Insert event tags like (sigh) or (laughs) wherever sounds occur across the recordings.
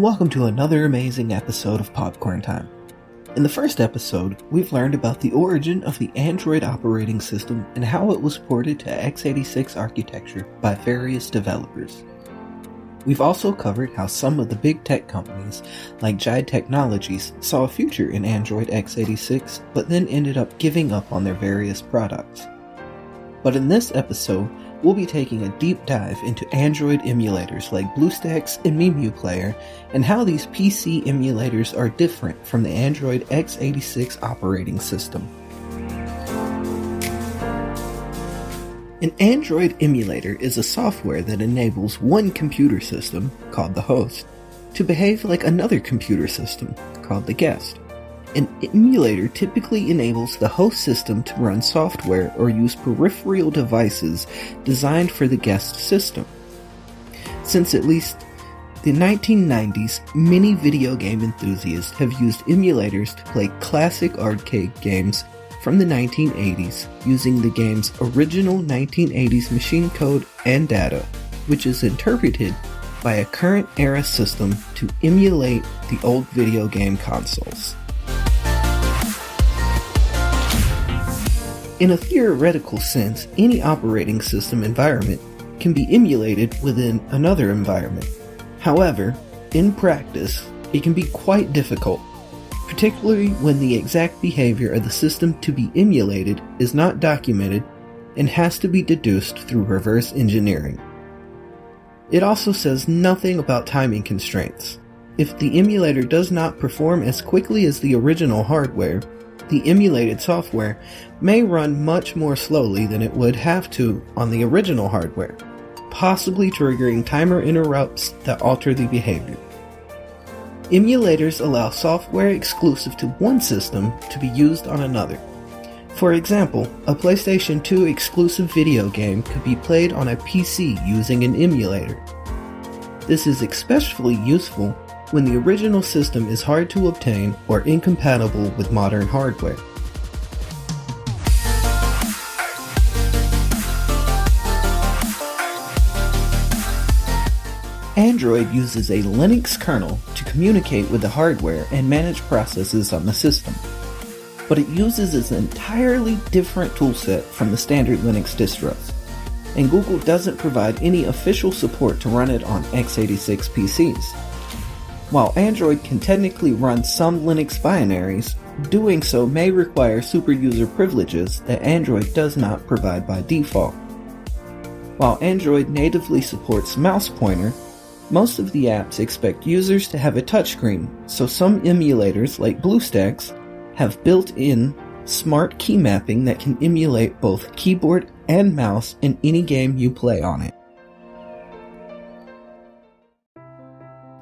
welcome to another amazing episode of Popcorn Time. In the first episode, we've learned about the origin of the Android operating system and how it was ported to x86 architecture by various developers. We've also covered how some of the big tech companies, like Jide Technologies, saw a future in Android x86 but then ended up giving up on their various products. But in this episode, we'll be taking a deep dive into Android emulators like BlueStacks and MemuPlayer and how these PC emulators are different from the Android x86 operating system. An Android emulator is a software that enables one computer system, called the host, to behave like another computer system, called the guest. An emulator typically enables the host system to run software or use peripheral devices designed for the guest system. Since at least the 1990s, many video game enthusiasts have used emulators to play classic arcade games from the 1980s using the game's original 1980s machine code and data, which is interpreted by a current era system to emulate the old video game consoles. In a theoretical sense, any operating system environment can be emulated within another environment. However, in practice, it can be quite difficult, particularly when the exact behavior of the system to be emulated is not documented and has to be deduced through reverse engineering. It also says nothing about timing constraints. If the emulator does not perform as quickly as the original hardware, the emulated software may run much more slowly than it would have to on the original hardware, possibly triggering timer interrupts that alter the behavior. Emulators allow software exclusive to one system to be used on another. For example, a PlayStation 2 exclusive video game could be played on a PC using an emulator. This is especially useful when the original system is hard to obtain or incompatible with modern hardware. Android uses a Linux kernel to communicate with the hardware and manage processes on the system. But it uses an entirely different toolset from the standard Linux distros, and Google doesn't provide any official support to run it on x86 PCs. While Android can technically run some Linux binaries, doing so may require superuser privileges that Android does not provide by default. While Android natively supports mouse pointer, most of the apps expect users to have a touchscreen, so some emulators like BlueStacks have built-in smart key mapping that can emulate both keyboard and mouse in any game you play on it.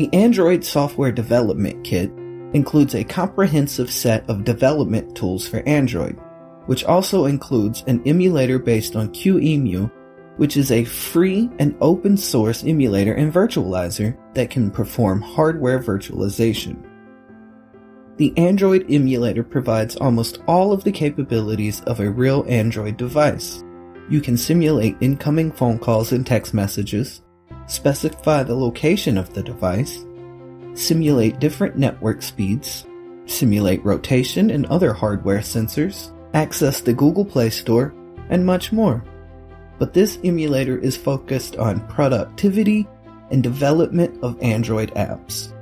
The Android Software Development Kit includes a comprehensive set of development tools for Android, which also includes an emulator based on QEMU, which is a free and open source emulator and virtualizer that can perform hardware virtualization. The Android emulator provides almost all of the capabilities of a real Android device. You can simulate incoming phone calls and text messages, specify the location of the device, simulate different network speeds, simulate rotation and other hardware sensors, access the Google Play Store, and much more. But this emulator is focused on productivity and development of Android apps.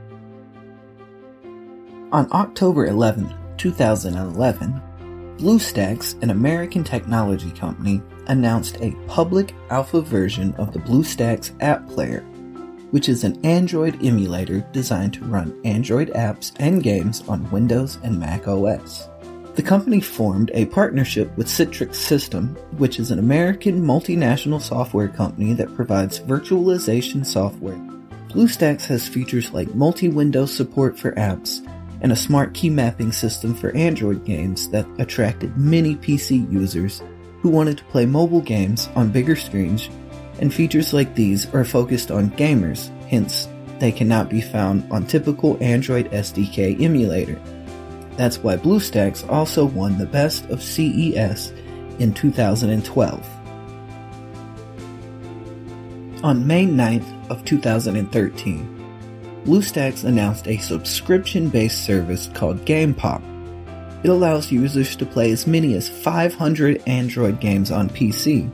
On October 11, 2011, BlueStacks, an American technology company, announced a public alpha version of the BlueStacks App Player, which is an Android emulator designed to run Android apps and games on Windows and Mac OS. The company formed a partnership with Citrix System, which is an American multinational software company that provides virtualization software. BlueStacks has features like multi-window support for apps and a smart key mapping system for Android games that attracted many PC users who wanted to play mobile games on bigger screens, and features like these are focused on gamers, hence, they cannot be found on typical Android SDK emulator. That's why BlueStacks also won the Best of CES in 2012. On May 9th of 2013, BlueStacks announced a subscription based service called GamePop. It allows users to play as many as 500 Android games on PC,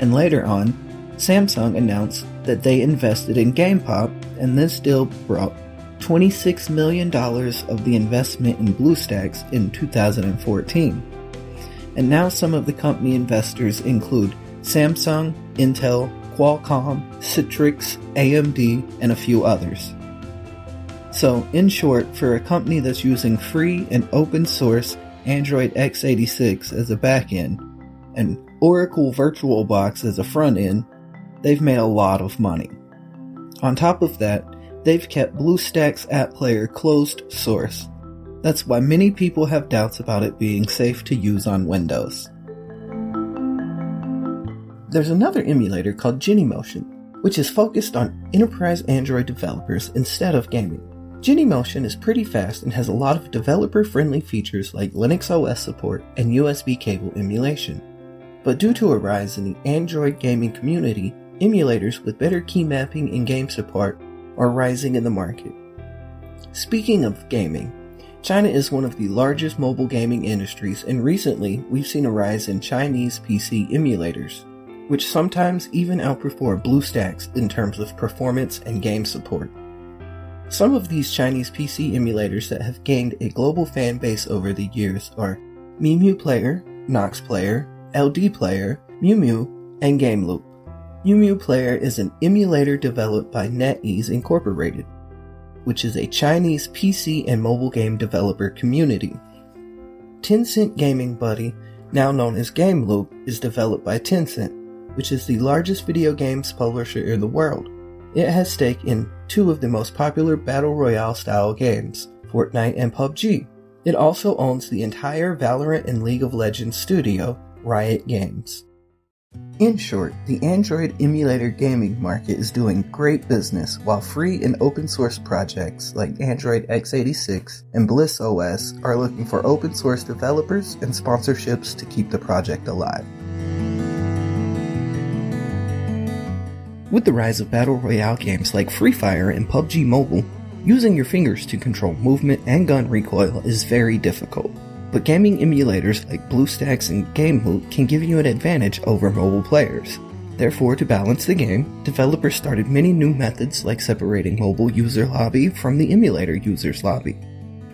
and later on, Samsung announced that they invested in GamePop, and this deal brought $26 million of the investment in BlueStacks in 2014. And now some of the company investors include Samsung, Intel, Qualcomm, Citrix, AMD, and a few others. So, in short, for a company that's using free and open source Android x86 as a backend and Oracle VirtualBox as a front end, they've made a lot of money. On top of that, they've kept BlueStacks App Player closed source. That's why many people have doubts about it being safe to use on Windows. There's another emulator called Genymotion, which is focused on enterprise Android developers instead of gaming. Genymotion is pretty fast and has a lot of developer friendly features like Linux OS support and USB cable emulation. But due to a rise in the Android gaming community, emulators with better key mapping and game support are rising in the market. Speaking of gaming, China is one of the largest mobile gaming industries, and recently we've seen a rise in Chinese PC emulators, which sometimes even outperform BlueStacks in terms of performance and game support. Some of these Chinese PC emulators that have gained a global fan base over the years are MEmu Player, Nox Player, LD Player, MuMu, and Game GameLoop. MuMu Player is an emulator developed by NetEase Incorporated, which is a Chinese PC and mobile game developer community. Tencent Gaming Buddy, now known as GameLoop, is developed by Tencent, which is the largest video games publisher in the world. It has stake in two of the most popular battle royale style games, Fortnite and PUBG. It also owns the entire Valorant and League of Legends studio, Riot Games. In short, the Android emulator gaming market is doing great business while free and open source projects like Android x86 and Bliss OS are looking for open source developers and sponsorships to keep the project alive. With the rise of battle royale games like Free Fire and PUBG Mobile, using your fingers to control movement and gun recoil is very difficult. But gaming emulators like BlueStacks and GameLoop can give you an advantage over mobile players. Therefore, to balance the game, developers started many new methods like separating mobile user lobby from the emulator user's lobby.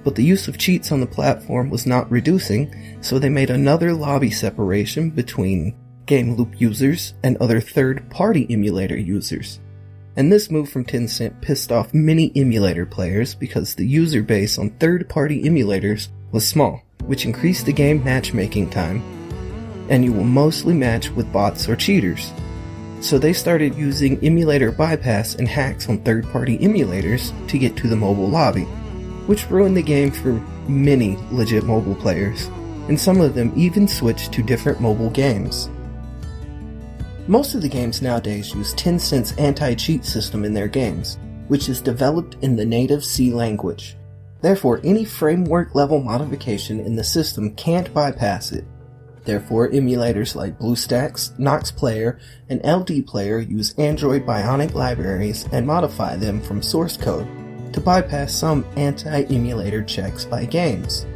But the use of cheats on the platform was not reducing, so they made another lobby separation between GameLoop users, and other third party emulator users. And this move from Tencent pissed off many emulator players because the user base on third party emulators was small, which increased the game matchmaking time, and you will mostly match with bots or cheaters. So they started using emulator bypass and hacks on third party emulators to get to the mobile lobby, which ruined the game for many legit mobile players, and some of them even switched to different mobile games. Most of the games nowadays use Tencent's anti-cheat system in their games, which is developed in the native C language. Therefore, any framework level modification in the system can't bypass it. Therefore, emulators like BlueStacks, Nox Player, and LD Player use Android Bionic libraries and modify them from source code to bypass some anti-emulator checks by games.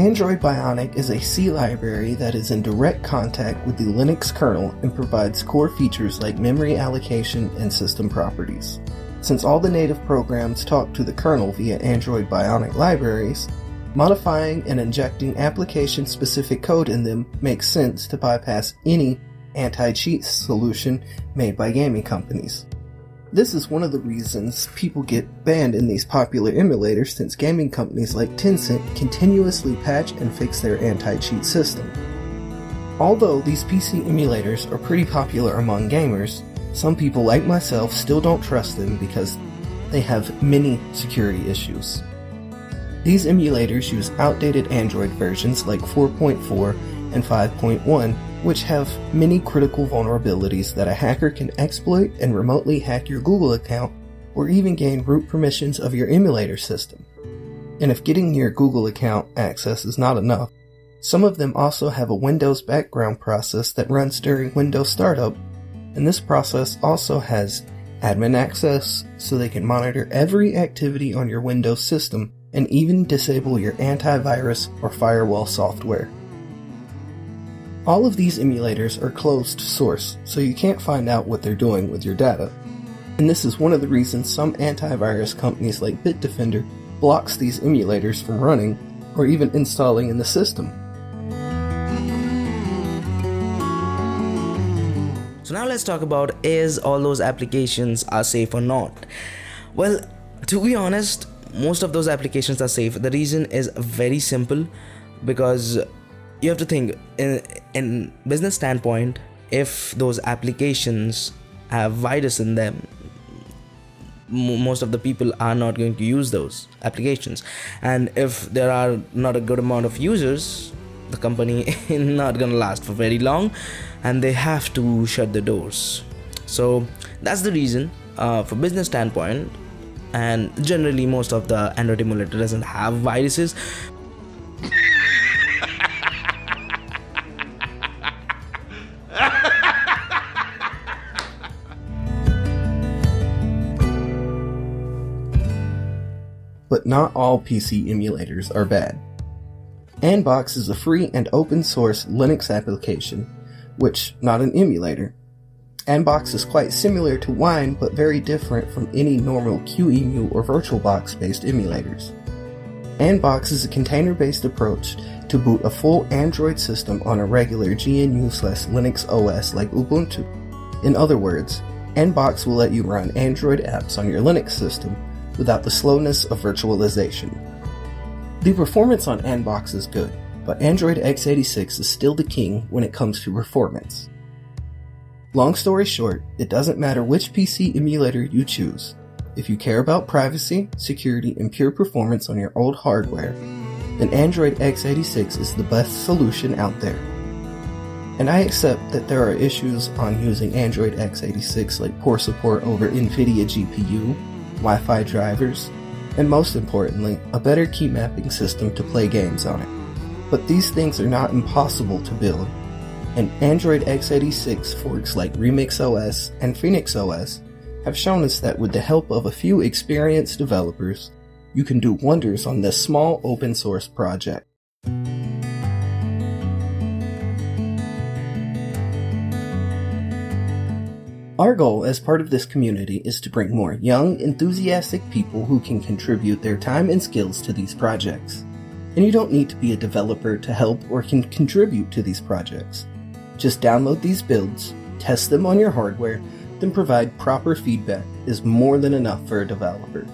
Android Bionic is a C library that is in direct contact with the Linux kernel and provides core features like memory allocation and system properties. Since all the native programs talk to the kernel via Android Bionic libraries, modifying and injecting application specific code in them makes sense to bypass any anti cheat solution made by gaming companies. This is one of the reasons people get banned in these popular emulators since gaming companies like Tencent continuously patch and fix their anti-cheat system. Although these PC emulators are pretty popular among gamers, some people like myself still don't trust them because they have many security issues. These emulators use outdated Android versions like 4.4 and 5.1 which have many critical vulnerabilities that a hacker can exploit and remotely hack your Google account or even gain root permissions of your emulator system. And if getting your Google account access is not enough, some of them also have a Windows background process that runs during Windows startup, and this process also has admin access so they can monitor every activity on your Windows system and even disable your antivirus or firewall software. All of these emulators are closed source, so you can't find out what they're doing with your data. And this is one of the reasons some antivirus companies like Bitdefender blocks these emulators from running or even installing in the system. So now let's talk about is all those applications are safe or not. Well, to be honest, most of those applications are safe. The reason is very simple because you have to think in, in business standpoint if those applications have virus in them most of the people are not going to use those applications. And if there are not a good amount of users the company (laughs) is not gonna last for very long and they have to shut the doors. So that's the reason uh, for business standpoint. And generally most of the android emulator doesn't have viruses but not all PC emulators are bad. Anbox is a free and open source Linux application, which not an emulator. Anbox is quite similar to Wine but very different from any normal QEMU or VirtualBox based emulators. Anbox is a container based approach to boot a full Android system on a regular GNU slash Linux OS like Ubuntu. In other words, Anbox will let you run Android apps on your Linux system without the slowness of virtualization. The performance on Anbox is good, but Android x86 is still the king when it comes to performance. Long story short, it doesn't matter which PC emulator you choose. If you care about privacy, security, and pure performance on your old hardware, then Android x86 is the best solution out there. And I accept that there are issues on using Android x86 like poor support over NVIDIA GPU Wi-Fi drivers, and most importantly, a better key mapping system to play games on it. But these things are not impossible to build, and Android x86 forks like Remix OS and Phoenix OS have shown us that with the help of a few experienced developers, you can do wonders on this small open source project. Our goal as part of this community is to bring more young, enthusiastic people who can contribute their time and skills to these projects. And you don't need to be a developer to help or can contribute to these projects. Just download these builds, test them on your hardware, then provide proper feedback is more than enough for a developer.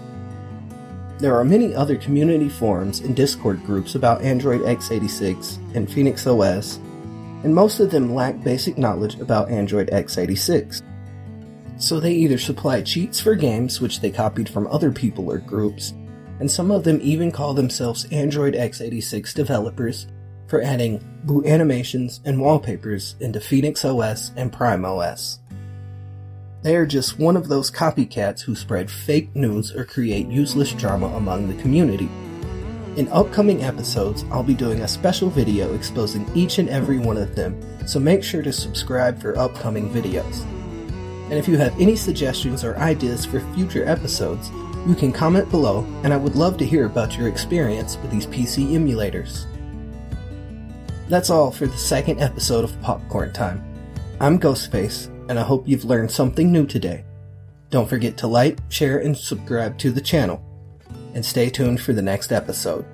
There are many other community forums and Discord groups about Android x86 and Phoenix OS, and most of them lack basic knowledge about Android x86. So they either supply cheats for games which they copied from other people or groups, and some of them even call themselves Android x86 developers for adding boot animations and wallpapers into Phoenix OS and Prime OS. They are just one of those copycats who spread fake news or create useless drama among the community. In upcoming episodes, I'll be doing a special video exposing each and every one of them, so make sure to subscribe for upcoming videos. And if you have any suggestions or ideas for future episodes, you can comment below, and I would love to hear about your experience with these PC emulators. That's all for the second episode of Popcorn Time. I'm Ghostface, and I hope you've learned something new today. Don't forget to like, share, and subscribe to the channel. And stay tuned for the next episode.